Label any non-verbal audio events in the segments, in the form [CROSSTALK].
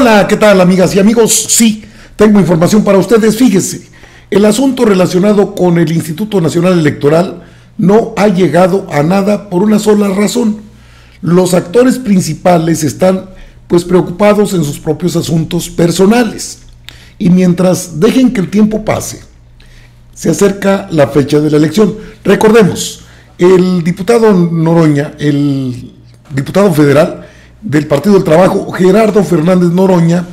Hola, ¿qué tal amigas y amigos? Sí, tengo información para ustedes. Fíjese, el asunto relacionado con el Instituto Nacional Electoral no ha llegado a nada por una sola razón. Los actores principales están pues preocupados en sus propios asuntos personales. Y mientras dejen que el tiempo pase, se acerca la fecha de la elección. Recordemos, el diputado Noroña, el diputado federal del Partido del Trabajo, Gerardo Fernández Noroña,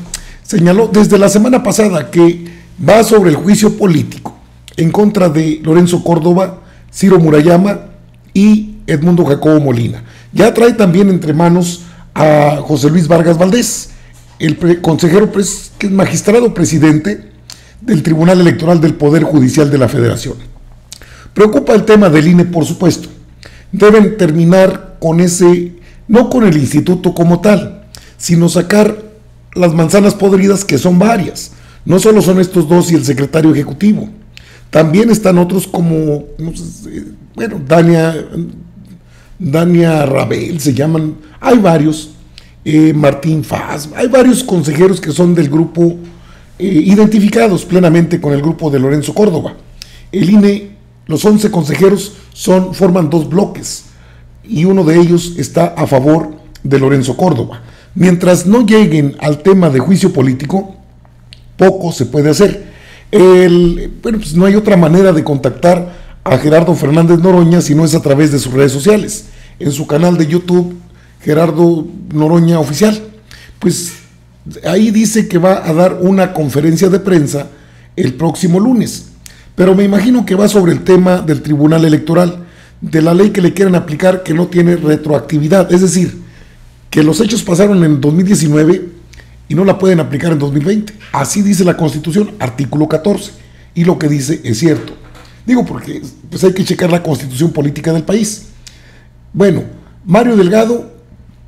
señaló desde la semana pasada que va sobre el juicio político en contra de Lorenzo Córdoba, Ciro Murayama y Edmundo Jacobo Molina. Ya trae también entre manos a José Luis Vargas Valdés, el consejero, que es magistrado presidente del Tribunal Electoral del Poder Judicial de la Federación. Preocupa el tema del INE, por supuesto. Deben terminar con ese, no con el instituto como tal, sino sacar las manzanas podridas que son varias. No solo son estos dos y el secretario ejecutivo. También están otros como, bueno, Dania, Dania Rabel, se llaman, hay varios, eh, Martín Faz, hay varios consejeros que son del grupo, eh, identificados plenamente con el grupo de Lorenzo Córdoba. El INE los 11 consejeros son, forman dos bloques y uno de ellos está a favor de Lorenzo Córdoba. Mientras no lleguen al tema de juicio político, poco se puede hacer. El, pues no hay otra manera de contactar a Gerardo Fernández Noroña si no es a través de sus redes sociales. En su canal de YouTube, Gerardo Noroña Oficial. Pues ahí dice que va a dar una conferencia de prensa el próximo lunes. Pero me imagino que va sobre el tema del Tribunal Electoral, de la ley que le quieren aplicar que no tiene retroactividad. Es decir, que los hechos pasaron en 2019 y no la pueden aplicar en 2020. Así dice la Constitución, artículo 14. Y lo que dice es cierto. Digo porque pues hay que checar la constitución política del país. Bueno, Mario Delgado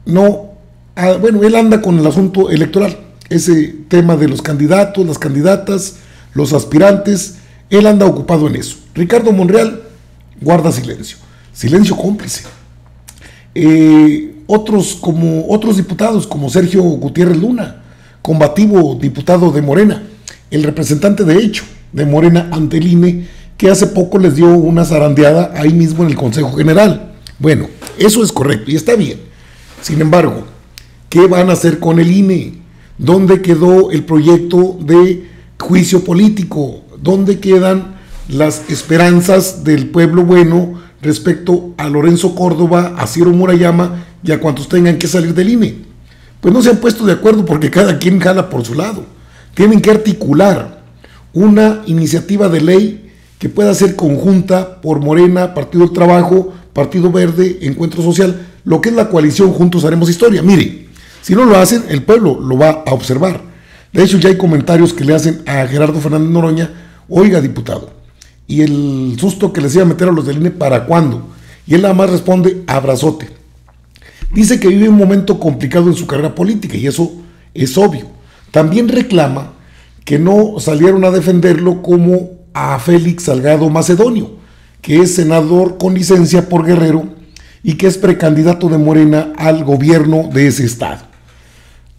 no, ah, bueno, él anda con el asunto electoral, ese tema de los candidatos, las candidatas, los aspirantes, él anda ocupado en eso. Ricardo Monreal guarda silencio, silencio cómplice. Eh, otros, como, otros diputados, como Sergio Gutiérrez Luna, combativo diputado de Morena, el representante de hecho de Morena ante el INE, que hace poco les dio una zarandeada ahí mismo en el Consejo General. Bueno, eso es correcto y está bien. Sin embargo, ¿qué van a hacer con el INE? ¿Dónde quedó el proyecto de juicio político? ¿Dónde quedan las esperanzas del pueblo bueno respecto a Lorenzo Córdoba, a Ciro Murayama y a cuantos tengan que salir del INE? Pues no se han puesto de acuerdo porque cada quien jala por su lado. Tienen que articular una iniciativa de ley que pueda ser conjunta por Morena, Partido del Trabajo, Partido Verde, Encuentro Social, lo que es la coalición Juntos Haremos Historia. Mire, si no lo hacen, el pueblo lo va a observar. De hecho, ya hay comentarios que le hacen a Gerardo Fernández Noroña oiga diputado, y el susto que les iba a meter a los del INE, ¿para cuándo? Y él nada más responde, abrazote. Dice que vive un momento complicado en su carrera política y eso es obvio. También reclama que no salieron a defenderlo como a Félix Salgado Macedonio, que es senador con licencia por Guerrero y que es precandidato de Morena al gobierno de ese estado.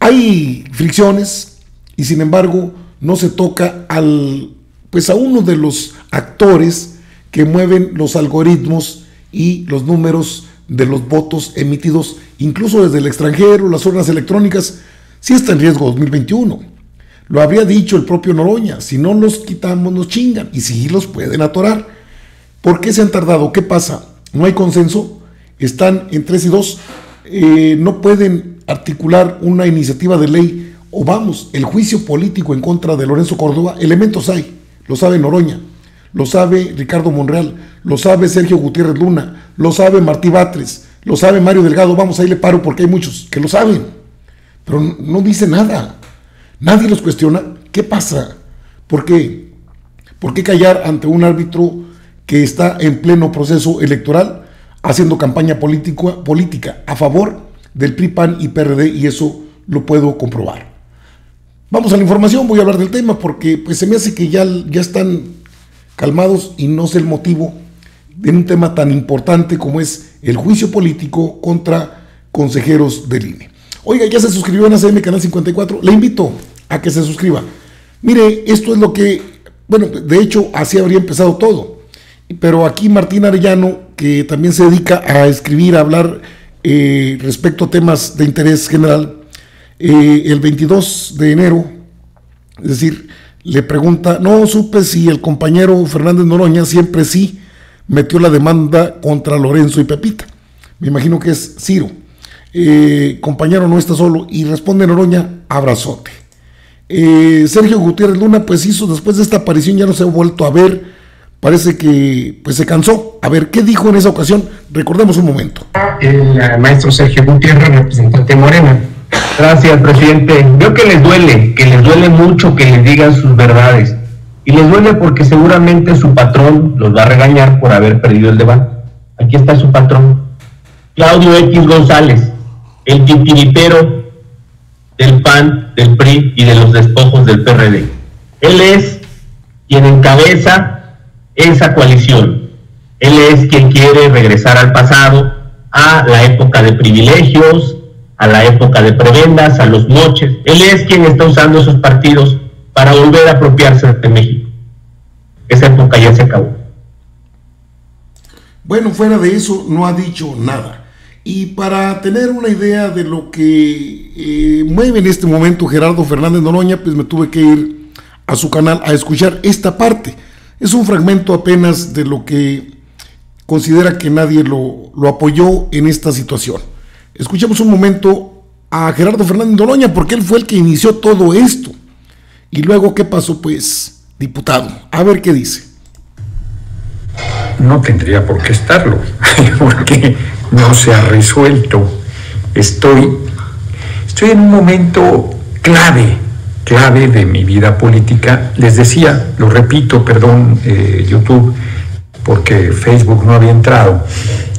Hay fricciones y sin embargo no se toca al pues a uno de los actores que mueven los algoritmos y los números de los votos emitidos, incluso desde el extranjero, las urnas electrónicas, sí está en riesgo 2021. Lo habría dicho el propio Noroña, si no los quitamos nos chingan y si los pueden atorar. ¿Por qué se han tardado? ¿Qué pasa? ¿No hay consenso? Están en 3 y 2, eh, no pueden articular una iniciativa de ley o vamos, el juicio político en contra de Lorenzo Córdoba, elementos hay lo sabe Noroña, lo sabe Ricardo Monreal, lo sabe Sergio Gutiérrez Luna, lo sabe Martí Batres, lo sabe Mario Delgado, vamos, ahí le paro porque hay muchos que lo saben, pero no dice nada. Nadie los cuestiona. ¿Qué pasa? ¿Por qué? ¿Por qué callar ante un árbitro que está en pleno proceso electoral haciendo campaña política a favor del PRI, PAN y PRD? Y eso lo puedo comprobar. Vamos a la información, voy a hablar del tema porque pues se me hace que ya, ya están calmados y no sé el motivo de un tema tan importante como es el juicio político contra consejeros del INE. Oiga, ya se suscribió en ACM Canal 54. Le invito a que se suscriba. Mire, esto es lo que, bueno, de hecho, así habría empezado todo. Pero aquí Martín Arellano, que también se dedica a escribir, a hablar eh, respecto a temas de interés general, eh, el 22 de enero, es decir, le pregunta, no supe si el compañero Fernández Noroña siempre sí metió la demanda contra Lorenzo y Pepita. Me imagino que es Ciro. Eh, compañero no está solo y responde Noroña, abrazote. Eh, Sergio Gutiérrez Luna pues hizo después de esta aparición ya no se ha vuelto a ver, parece que pues se cansó. A ver, ¿qué dijo en esa ocasión? Recordemos un momento. El maestro Sergio Gutiérrez, representante Morena. Gracias, presidente. Veo que les duele, que les duele mucho que les digan sus verdades. Y les duele porque seguramente su patrón los va a regañar por haber perdido el debate. Aquí está su patrón. Claudio X González, el titiritero del PAN, del PRI y de los despojos del PRD. Él es quien encabeza esa coalición. Él es quien quiere regresar al pasado, a la época de privilegios, a la época de prebendas, a los moches. Él es quien está usando esos partidos para volver a apropiarse de México. Esa época ya se acabó. Bueno, fuera de eso no ha dicho nada. Y para tener una idea de lo que eh, mueve en este momento Gerardo Fernández Noroña, pues me tuve que ir a su canal a escuchar esta parte. Es un fragmento apenas de lo que considera que nadie lo, lo apoyó en esta situación. Escuchemos un momento a Gerardo Fernández Doroña porque él fue el que inició todo esto. Y luego, ¿qué pasó? Pues, diputado, a ver qué dice. No tendría por qué estarlo, [LAUGHS] porque no se ha resuelto. Estoy, estoy en un momento clave, clave de mi vida política. Les decía, lo repito, perdón, eh, YouTube, porque Facebook no había entrado.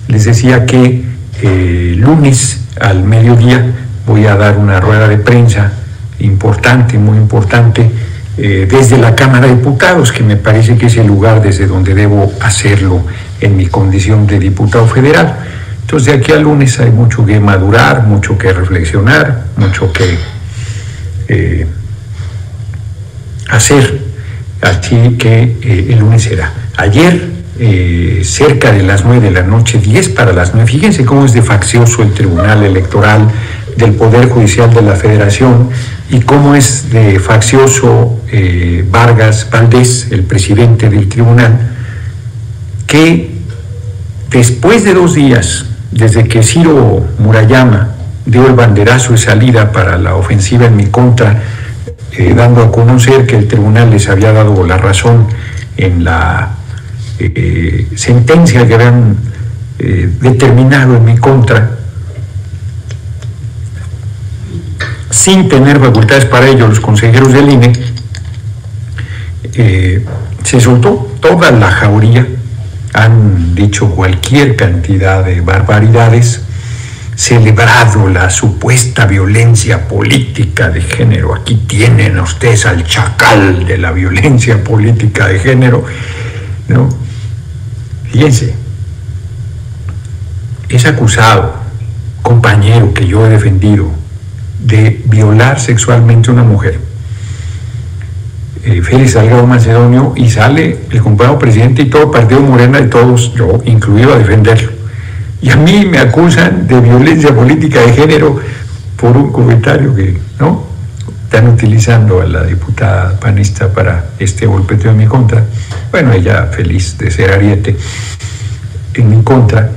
Les decía que eh, lunes al mediodía voy a dar una rueda de prensa importante, muy importante, eh, desde la Cámara de Diputados, que me parece que es el lugar desde donde debo hacerlo en mi condición de diputado federal. Entonces de aquí al lunes hay mucho que madurar, mucho que reflexionar, mucho que eh, hacer. Así que el lunes será. Ayer eh, cerca de las 9 de la noche, 10 para las 9. Fíjense cómo es de faccioso el Tribunal Electoral del Poder Judicial de la Federación y cómo es de faccioso eh, Vargas Valdés, el presidente del tribunal, que después de dos días, desde que Ciro Murayama dio el banderazo de salida para la ofensiva en mi contra, eh, dando a conocer que el tribunal les había dado la razón en la eh, sentencia que habían eh, determinado en mi contra, sin tener facultades para ello los consejeros del INE, eh, se soltó toda la jauría, han dicho cualquier cantidad de barbaridades, celebrado la supuesta violencia política de género. Aquí tienen ustedes al chacal de la violencia política de género, ¿no? Fíjense, es acusado, compañero que yo he defendido, de violar sexualmente a una mujer. Eh, Félix Salgado Macedonio y sale el compañero presidente y todo Partido Morena y todos, yo incluido, a defenderlo. Y a mí me acusan de violencia política de género por un comentario que, ¿no? Están utilizando a la diputada panista para este golpeteo en mi contra. Bueno, ella feliz de ser ariete en mi contra.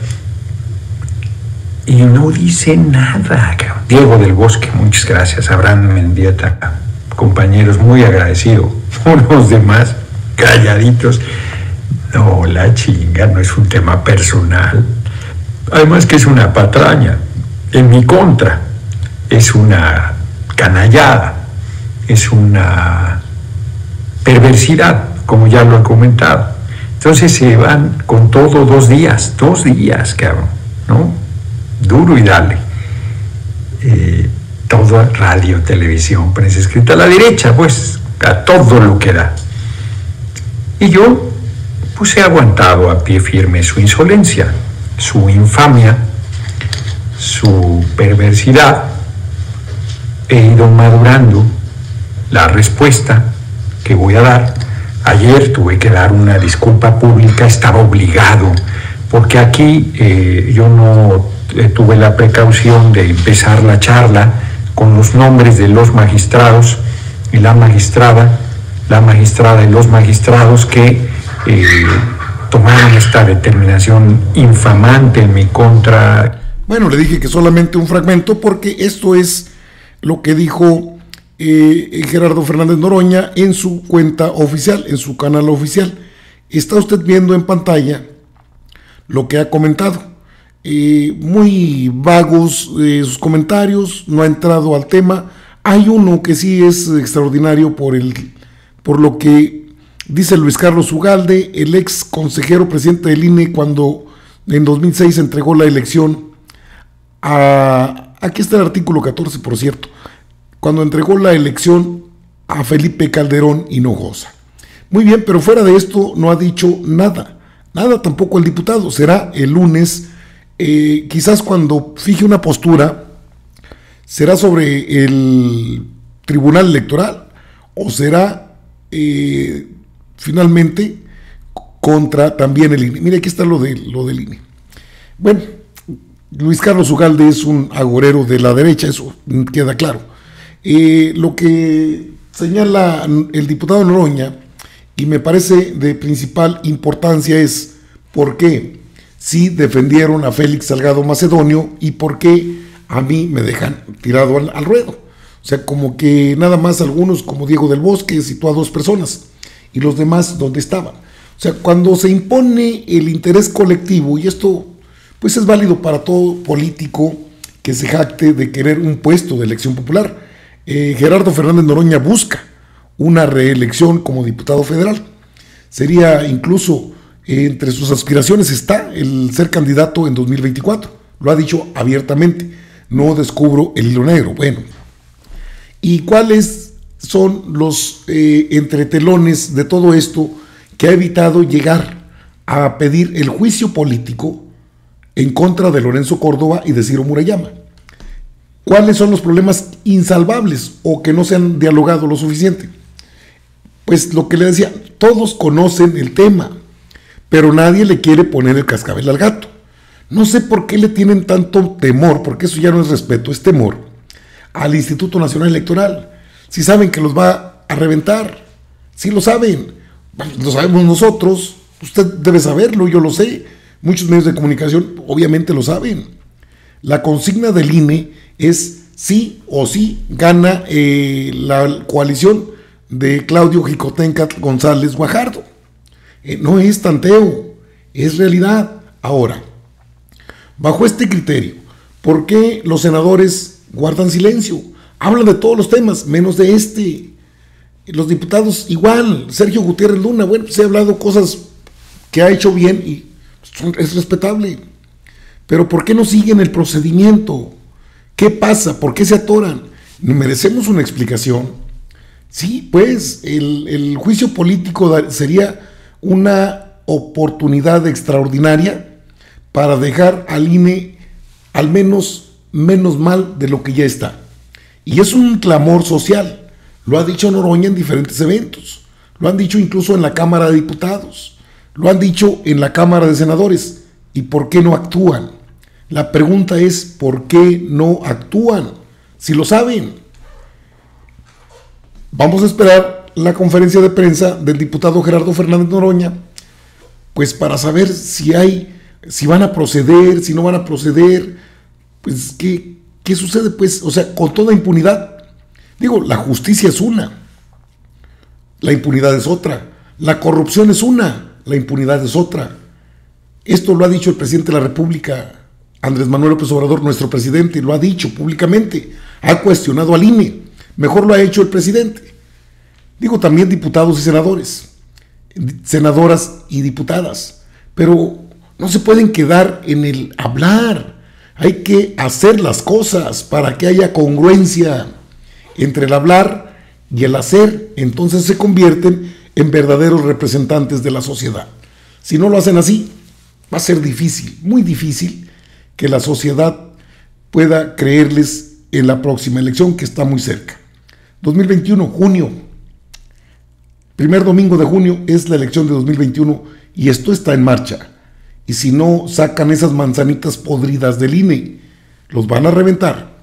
Y no dice nada. Diego del Bosque, muchas gracias. Abraham Mendieta, compañeros, muy agradecido. [LAUGHS] Unos demás, calladitos. No, la chinga no es un tema personal. Además que es una patraña en mi contra. Es una canallada es una perversidad, como ya lo he comentado. Entonces se van con todo dos días, dos días, cabrón, ¿no? Duro y dale. Eh, todo radio, televisión, prensa escrita a la derecha, pues, a todo lo que da. Y yo, pues he aguantado a pie firme su insolencia, su infamia, su perversidad, he ido madurando la respuesta que voy a dar. Ayer tuve que dar una disculpa pública, estaba obligado, porque aquí eh, yo no eh, tuve la precaución de empezar la charla con los nombres de los magistrados y la magistrada, la magistrada y los magistrados que eh, tomaron esta determinación infamante en mi contra. Bueno, le dije que solamente un fragmento porque esto es lo que dijo eh, Gerardo Fernández Noroña en su cuenta oficial, en su canal oficial. Está usted viendo en pantalla lo que ha comentado. Eh, muy vagos eh, sus comentarios, no ha entrado al tema. Hay uno que sí es extraordinario por, el, por lo que dice Luis Carlos Ugalde, el ex consejero presidente del INE, cuando en 2006 entregó la elección. Aquí está el artículo 14, por cierto cuando entregó la elección a Felipe Calderón Hinojosa. Muy bien, pero fuera de esto no ha dicho nada, nada tampoco el diputado. Será el lunes, eh, quizás cuando fije una postura, será sobre el Tribunal Electoral o será eh, finalmente contra también el INE. Mire, aquí está lo, de, lo del INE. Bueno, Luis Carlos Ugalde es un agorero de la derecha, eso queda claro lo que señala el diputado Noroña, y me parece de principal importancia, es por qué sí defendieron a Félix Salgado Macedonio y por qué a mí me dejan tirado al, ruedo. O sea, como que nada más algunos, como Diego del Bosque, citó a dos personas y los demás, ¿dónde estaban? O sea, cuando se impone el interés colectivo, y esto pues es válido para todo político que se jacte de querer un puesto de elección popular, eh, Gerardo Fernández Noroña busca una reelección como diputado federal. Sería incluso eh, entre sus aspiraciones está el ser candidato en 2024. Lo ha dicho abiertamente. No descubro el hilo negro. Bueno, ¿y cuáles son los eh, entretelones de todo esto que ha evitado llegar a pedir el juicio político en contra de Lorenzo Córdoba y de Ciro Murayama? ¿Cuáles son los problemas insalvables o que no se han dialogado lo suficiente? Pues lo que le decía, todos conocen el tema, pero nadie le quiere poner el cascabel al gato. No sé por qué le tienen tanto temor, porque eso ya no es respeto, es temor, al Instituto Nacional Electoral. Si saben que los va a reventar, si lo saben, lo sabemos nosotros, usted debe saberlo, yo lo sé, muchos medios de comunicación obviamente lo saben. La consigna del INE es sí o sí gana eh, la coalición de Claudio Jicotenca González Guajardo. Eh, no es tanteo, es realidad. Ahora, bajo este criterio, ¿por qué los senadores guardan silencio? Hablan de todos los temas, menos de este. Los diputados igual, Sergio Gutiérrez Luna, bueno, se ha hablado cosas que ha hecho bien y es respetable. Pero ¿por qué no siguen el procedimiento? ¿Qué pasa? ¿Por qué se atoran? ¿Merecemos una explicación? Sí, pues el, juicio político sería una oportunidad extraordinaria para dejar al INE al menos menos mal de lo que ya está. Y es un clamor social. Lo ha dicho Noroña en diferentes eventos. Lo han dicho incluso en la Cámara de Diputados. Lo han dicho en la Cámara de Senadores. ¿Y por qué no actúan? La pregunta es, ¿por qué no actúan? Si lo saben. Vamos a esperar la conferencia de prensa del diputado Gerardo Fernández Noroña, pues para saber si hay, si van a proceder, si no van a proceder, pues qué, qué sucede, pues, o sea, con toda impunidad. Digo, la justicia es una, la impunidad es otra, la corrupción es una, la impunidad es otra. Esto lo ha dicho el presidente de la República Andrés Manuel López Obrador, nuestro presidente, lo ha dicho públicamente, ha cuestionado al INE, mejor lo ha hecho el presidente. Digo también diputados y senadores, senadoras y diputadas, pero no se pueden quedar en el hablar, hay que hacer las cosas para que haya congruencia entre el hablar y el hacer, entonces se convierten en verdaderos representantes de la sociedad. Si no lo hacen así, va a ser difícil, muy difícil, que la sociedad pueda creerles en la próxima elección que está muy cerca. 2021, junio. Primer domingo de junio es la elección de 2021 y esto está en marcha. Y si no sacan esas manzanitas podridas del INE, los van a reventar.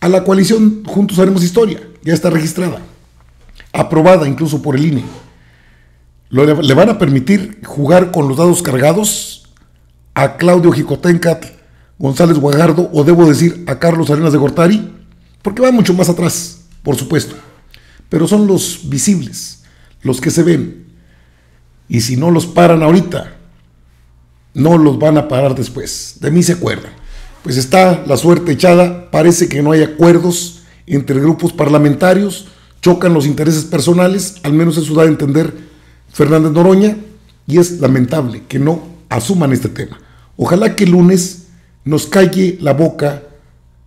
A la coalición Juntos Haremos Historia, ya está registrada, aprobada incluso por el INE. le van a permitir jugar con los dados cargados a Claudio Jicotencat, González Guajardo, o debo decir a Carlos Arenas de Gortari, porque va mucho más atrás, por supuesto. Pero son los visibles, los que se ven. Y si no los paran ahorita, no los van a parar después. De mí se acuerdan. Pues está la suerte echada, parece que no hay acuerdos entre grupos parlamentarios, chocan los intereses personales, al menos eso da a entender Fernández Noroña, y es lamentable que no asuman este tema. Ojalá que el lunes nos calle la boca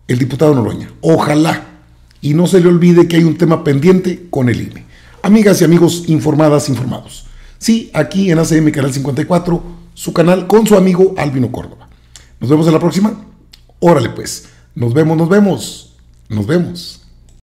el diputado Noroña. Ojalá. Y no se le olvide que hay un tema pendiente con el INE. Amigas y amigos informadas, informados. Sí, aquí en ACM Canal 54, su canal con su amigo Albino Córdoba. Nos vemos en la próxima. Órale pues. Nos vemos, nos vemos. Nos vemos.